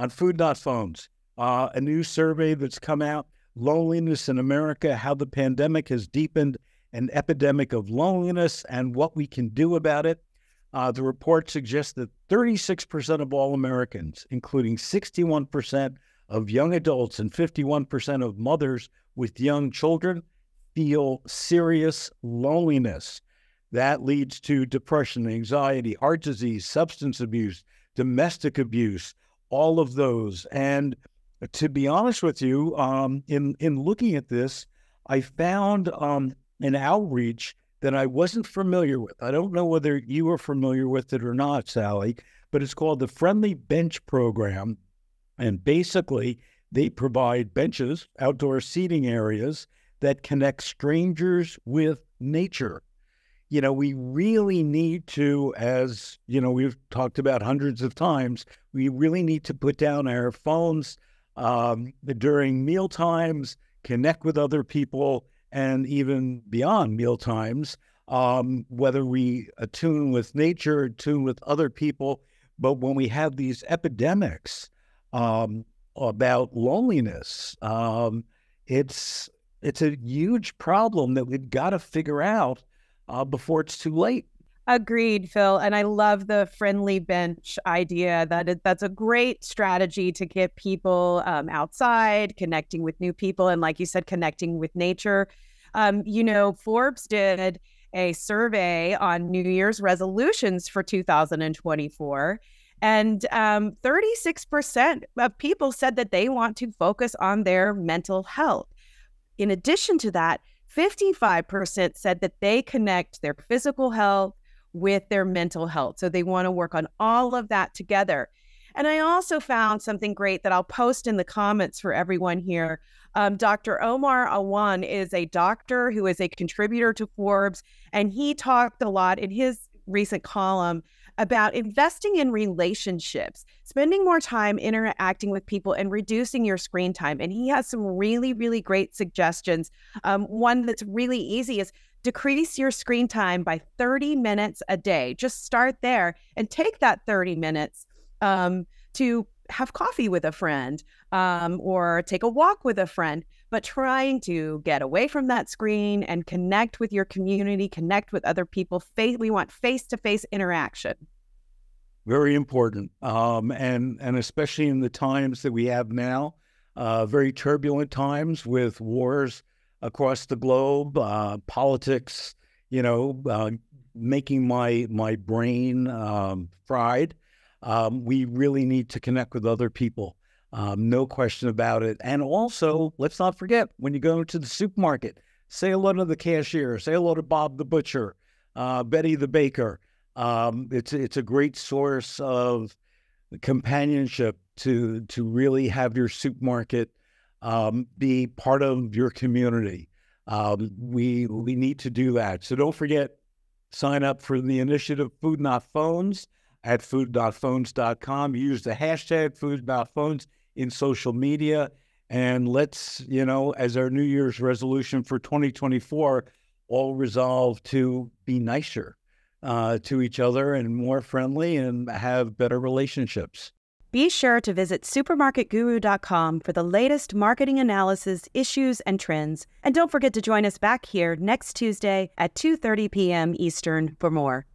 on Food Not Phones, uh, a new survey that's come out Loneliness in America, how the pandemic has deepened an epidemic of loneliness and what we can do about it. Uh, the report suggests that 36% of all Americans, including 61% of young adults and 51% of mothers with young children, feel serious loneliness. That leads to depression, anxiety, heart disease, substance abuse, domestic abuse, all of those. And to be honest with you, um, in in looking at this, I found um, an outreach that I wasn't familiar with. I don't know whether you are familiar with it or not, Sally, but it's called the Friendly Bench Program, and basically they provide benches, outdoor seating areas that connect strangers with nature you know, we really need to, as you know, we've talked about hundreds of times, we really need to put down our phones um, during meal times, connect with other people, and even beyond meal times. Um, whether we attune with nature, attune with other people, but when we have these epidemics um, about loneliness, um, it's it's a huge problem that we've got to figure out uh, before it's too late. Agreed, Phil. And I love the friendly bench idea. That that's a great strategy to get people um, outside, connecting with new people, and like you said, connecting with nature. Um, you know, Forbes did a survey on New Year's resolutions for 2024. And um, 36% of people said that they want to focus on their mental health. In addition to that, 55% said that they connect their physical health with their mental health. So they want to work on all of that together. And I also found something great that I'll post in the comments for everyone here. Um, Dr. Omar Awan is a doctor who is a contributor to Forbes, and he talked a lot in his recent column about investing in relationships, spending more time interacting with people, and reducing your screen time. And he has some really, really great suggestions. Um, one that's really easy is decrease your screen time by 30 minutes a day. Just start there and take that 30 minutes um, to have coffee with a friend um, or take a walk with a friend, but trying to get away from that screen and connect with your community, connect with other people. We want face to face interaction. Very important, um, and and especially in the times that we have now, uh, very turbulent times with wars across the globe, uh, politics, you know, uh, making my my brain um, fried. Um, we really need to connect with other people. Um, no question about it. And also, let's not forget when you go to the supermarket, say hello to the cashier, say hello to Bob the butcher, uh, Betty the baker. Um, it's it's a great source of companionship to to really have your supermarket um, be part of your community. Um, we we need to do that. So don't forget, sign up for the initiative Food Not Phones at foodnotphones.com. Use the hashtag Food Not Phones in social media. And let's, you know, as our New Year's resolution for 2024, all resolve to be nicer uh, to each other and more friendly and have better relationships. Be sure to visit supermarketguru.com for the latest marketing analysis, issues, and trends. And don't forget to join us back here next Tuesday at 2:30 p.m. Eastern for more.